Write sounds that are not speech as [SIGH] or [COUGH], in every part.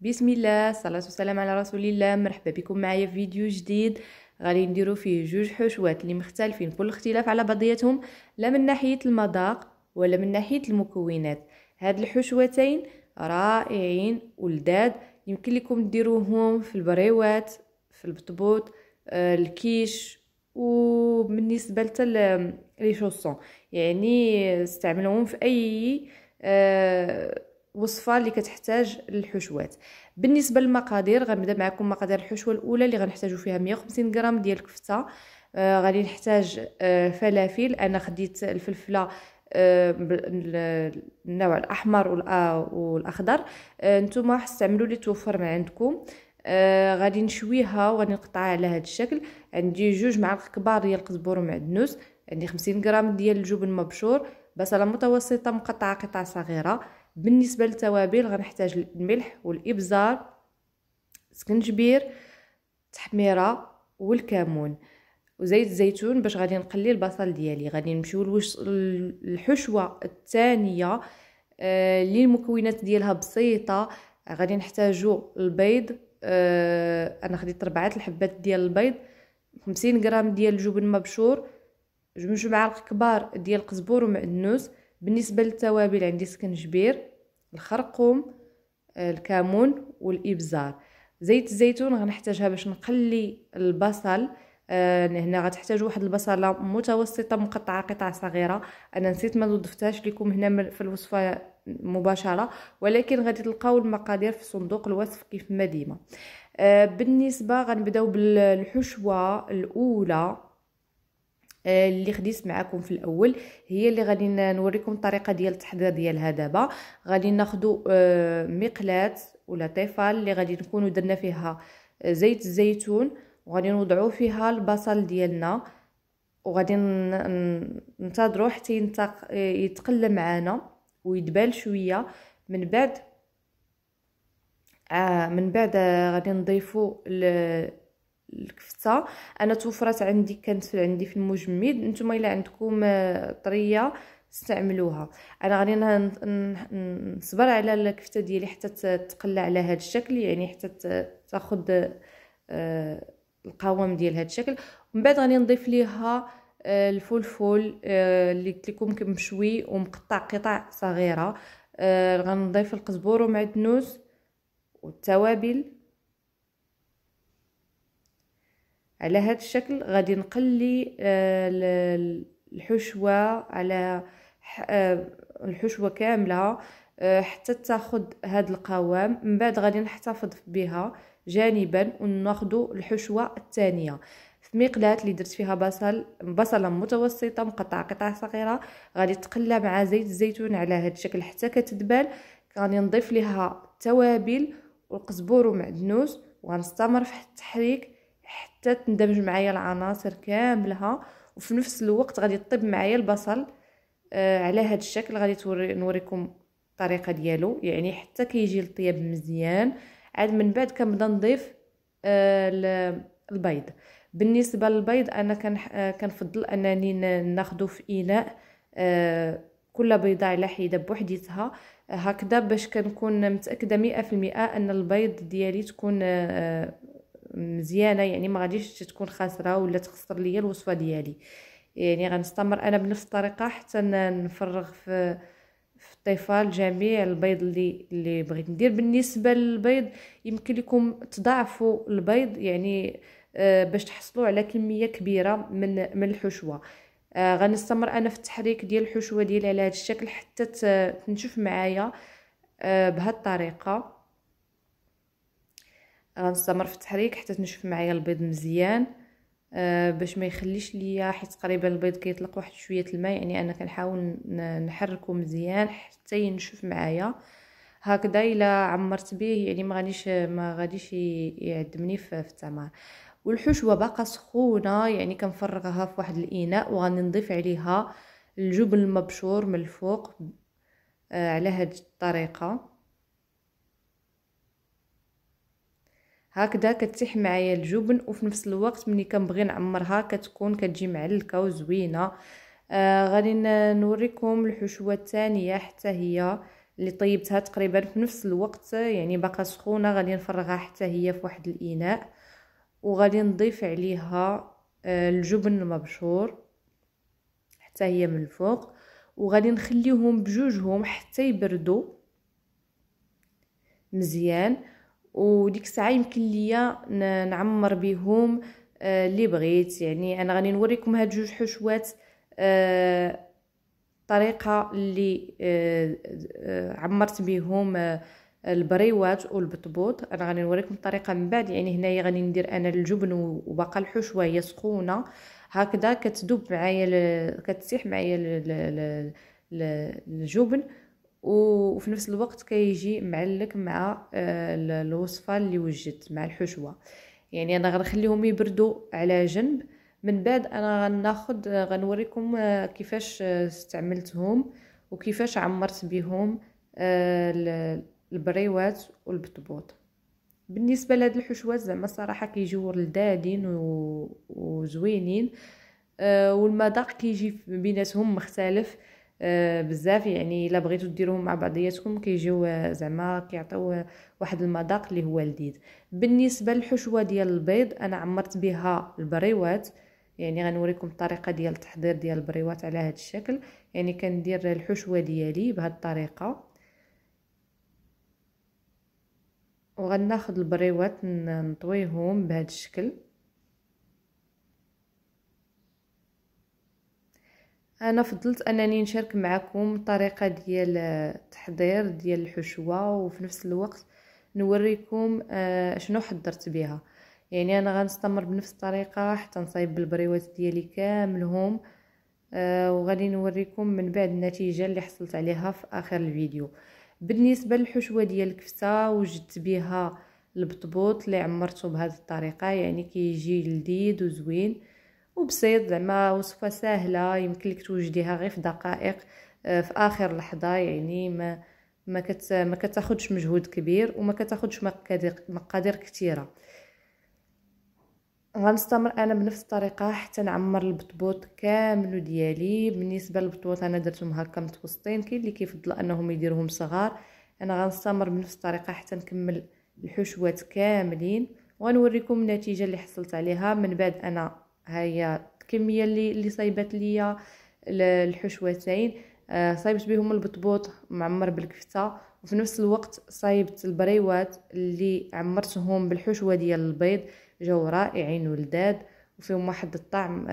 بسم الله الصلاة والسلام على رسول الله. مرحبا بكم معايا في فيديو جديد. غادي نديرو فيه جوج حشوات اللي مختلفين كل اختلاف على بعضياتهم لا من ناحية المذاق ولا من ناحية المكونات. هاد الحشوتين رائعين ولداد. يمكن لكم ديروهم في البريوات في البطبوط آه، الكيش وبالنسبة حتى لي شوسون. يعني استعملوهم في أي آه، وصفة اللي كتحتاج الحشوات بالنسبة للمقادير غنبدأ معكم مقادير الحشوة الأولى اللي غنحتاجو فيها 150 غرام ديال الكفتة. آه غادي نحتاج آه فلافل. أنا خديت الفلفلة آه النوع الأحمر والأخضر. آه نتوما استعملوا اللي توفر ما عندكم. آه غادي نشويها وغادي نقطعها على هذا الشكل. عندي جوج معالق كبار ديال القزبور ومعدنوس عندي 50 غرام ديال الجبن مبشور. بصلة متوسطة مقطعة قطع صغيرة. بالنسبة للتوابل غنحتاج الملح والإبزار سكنجبير تحميره والكمون وزيت الزيتون باش غادي نقلي البصل ديالي. غادي نمشيو للحشوة الثانية آه اللي المكونات ديالها بسيطة. غادي نحتاجو البيض آه أنا خديت ربعة الحبات ديال البيض 50 غرام ديال الجبن مبشور جوج معالق كبار ديال القزبور ومعدنوس. بالنسبة للتوابل عندي سكنجبير الخرقوم الكمون والإبزار. زيت الزيتون غنحتاجها باش نقلي البصل آه هنا غتحتاج واحد البصلة متوسطة مقطعة قطع صغيرة. أنا نسيت ما ضفتهاش لكم هنا في الوصفة مباشرة ولكن غادي تلقاو المقادير في صندوق الوصف كيف ما ديما. آه بالنسبة غنبداو بالحشوه الأولى. آه، اللي خديت معكم في الأول هي اللي غادي نوريكم الطريقة ديال التحضير ديالها دابا. غادي ناخذوا آه، مقلاة ولا طيفال اللي غادي نكونوا درنا فيها آه، زيت الزيتون وغادي نوضعوا فيها البصل ديالنا وغادي ننتظروا حتى يتقلى معنا ويدبال شوية. من بعد من بعد غادي نضيفوا الكفته. أنا توفرت عندي كانت عندي في المجمد نتوما الا عندكم آه، طريه استعملوها. أنا غادي نصبر على الكفته ديالي حتى تقلى على هذا الشكل يعني حتى تاخذ آه، القوام ديال هذا الشكل. ومن بعد غادي نضيف ليها آه، الفلفل اللي قلت لكم مشوي ومقطع قطع صغيرة. غنضيف القزبور ومعدنوس والتوابل. على هذا الشكل غادي نقلي آه، الحشوة على آه، الحشوة كاملة آه، حتى تاخذ هذا القوام. من بعد غادي نحتفظ بها جانبا وناخذ الحشوة الثانية في مقلاة اللي درت فيها بصل بصلة متوسطة مقطعة قطع صغيرة غادي تقلى مع زيت الزيتون على هذا الشكل حتى كتدبل غادي نضيف لها التوابل والقزبور ومعدنوس وغنستمر في التحريك. حتى تندمج معايا العناصر كاملها وفي نفس الوقت غادي طيب معايا البصل آه على هذا الشكل غادي توري نوريكم الطريقة ديالو. يعني حتى كيجي الطياب مزيان. عاد من بعد كنبدا نضيف آه البيض. بالنسبة للبيض أنا آه كنفضل أنني ناخذه في اناء آه كل بيضة على حدة بوحديتها. هكذا باش كنكون متأكدة مئة في المئة أن البيض ديالي تكون آه مزيانة يعني ما غاديش تكون خاسرة ولا تخسر ليا الوصفة ديالي. يعني غنستمر أنا بنفس الطريقة حتى نفرغ في في الطيفال جميع البيض اللي اللي بغيت ندير. بالنسبة للبيض يمكن لكم تضاعفوا البيض يعني آه باش تحصلوا على كمية كبيرة من من الحشوة. آه غنستمر أنا في التحريك ديال الحشوة ديالي على هذا الشكل حتى تنشف معايا آه بهذه الطريقة. غنستمر في التحريك حتى تنشف معايا البيض مزيان آه باش ما يخليش ليا حيت تقريبا البيض كيطلق واحد شوية الماء يعني أنا كنحاول نحركه مزيان حتى ينشف معايا. هكذا إلا عمرت به يعني ما غاديش ما غاديش يعدمني في, التمر والحشوة باقا سخونة يعني كنفرغها في واحد الإناء وغادي نضيف عليها الجبن المبشور من الفوق آه على هذه الطريقة. هكذا كتيح معايا الجبن وفي نفس الوقت ملي كنبغي نعمرها كتكون كتجي معلكه وزوينه آه غادي نوريكم الحشوة الثانية حتى هي اللي طيبتها تقريبا في نفس الوقت يعني باقا سخونة غادي نفرغها حتى هي في واحد الإناء. وغادي نضيف عليها آه، الجبن المبشور حتى هي من الفوق. وغادي نخليهم بجوجهم حتى يبردوا مزيان. وديك الساعة يمكن ليا نعمر بهم آه، اللي بغيت. يعني أنا غادي نوريكم هاد جوج حشوات الطريقة آه، اللي عمرت بهم البريوات والبطبوط. أنا غادي نوريكم الطريقة من بعد. يعني هنايا غادي ندير أنا الجبن وباقا الحشوه هي سخونة. هكذا كتذوب معايا كتسيح معايا الجبن وفي نفس الوقت كيجي معلك مع آه، الوصفة اللي وجدت مع الحشوة. يعني أنا غنخليهم يبردوا على جنب. من بعد أنا غناخد غنوريكم آه، كيفاش استعملتهم وكيفاش عمرت بهم آه، البريوات والبطبوط. بالنسبة لهاد الحشوات زعما الصراحه كيجيو لذاذين وزوينين آه والمذاق كيجي بيناتهم مختلف. آه بزاف. يعني إلا بغيتو ديروهم مع بعضياتكم كيجيو آه، زعما كيعطيو واحد المذاق اللي هو لذيذ بالنسبة للحشوة ديال البيض أنا عمرت بها البريوات. يعني غنوريكم الطريقة ديال التحضير ديال البريوات على هذا الشكل. يعني كندير الحشوة ديالي بهذه الطريقة. وغناخد البريوات نطويهم بهذا الشكل. أنا فضلت أنني نشارك معكم الطريقة ديال التحضير ديال الحشوة وفي نفس الوقت نوريكم آه، شنو حضرت بها. يعني أنا غنستمر بنفس الطريقة حتى نصايب البريوات ديالي كاملهم آه، وغادي نوريكم من بعد النتيجة اللي حصلت عليها في آخر الفيديو. بالنسبة للحشوة ديال الكفتة وجدت بها البطبوط اللي عمرته بهذه الطريقة يعني كيجي لذيذ وزوين. وبسيط زعما وصفة سهلة يمكن لك توجديها غير في دقائق آه، في آخر لحظة يعني ما ما كت ما كتاخذش مجهود كبير وما كتاخذش مقادير كثيره غنستمر أنا بنفس الطريقة حتى نعمر البطبوط كامل ديالي. بالنسبة للبطبوط أنا درتهم هكا متوسطين كاين اللي كيفضل أنهم يديروهم صغار. أنا غنستمر بنفس الطريقة حتى نكمل الحشوات كاملين. وغنوريكم النتيجة اللي حصلت عليها. من بعد أنا هيا الكميه اللي اللي صايبت ليا الحشوتين آه صايبت بهم البطبوط معمر بالكفتة وفي نفس الوقت صايبت البريوات اللي عمرتهم بالحشوة ديال البيض جاو رائعين ولذاذ وفيهم واحد الطعم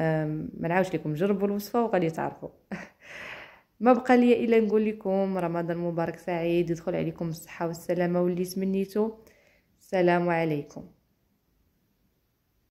ما نعاودش لكم جربوا الوصفة وغادي تعرفوا. [LAUGHS] ما بقى لي إلا نقول لكم رمضان مبارك سعيد يدخل عليكم الصحة والسلامة واللي تمنيتو السلام عليكم.